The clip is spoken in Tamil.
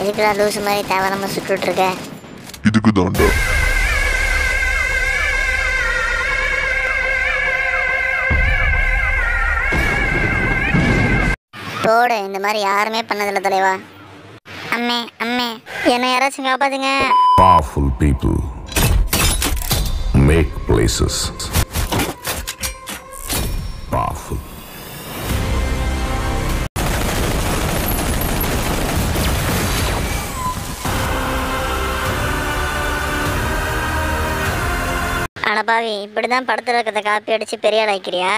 எதுக்குடா லூசு மாதிரி தேவையில்லாம சுட்டுட்டு இருக்க இதுக்கு தாண்டா. போடு இந்த மாதிரி யாருமே பண்ணதில்ல தலைவா. அம்மே அம்மே என்ன யாராச்சும் காப்பாத்துங்க. Powerful people. Make places. அடப்பாவி இப்படி தான் படத்தில் இருக்கிறத காப்பி அடிச்சு பெரிய ஆளாக்கிறியா